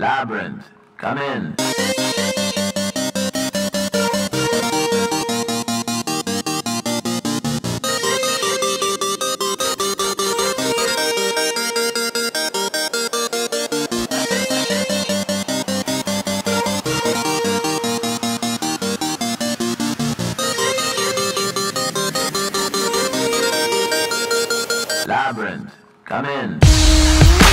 Labrinth, come in. Labrinth, come in.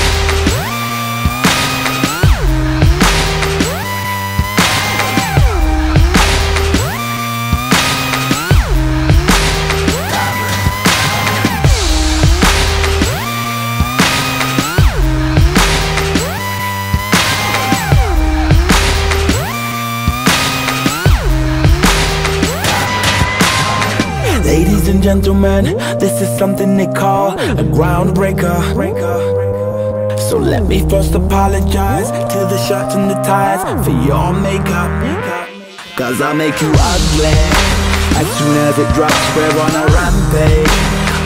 Ladies and gentlemen, this is something they call a groundbreaker. So let me first apologize to the shirts and the ties for your makeup. Cause I make you ugly as soon as it drops. We're on a rampage.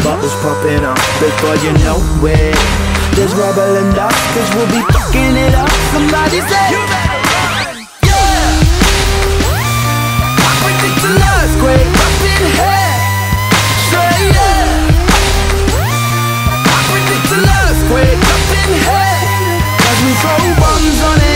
Bubbles popping up before you know it. There's rubble and dust, cause we'll be fucking it up. Somebody say, Wake up in head as we throw bombs on it.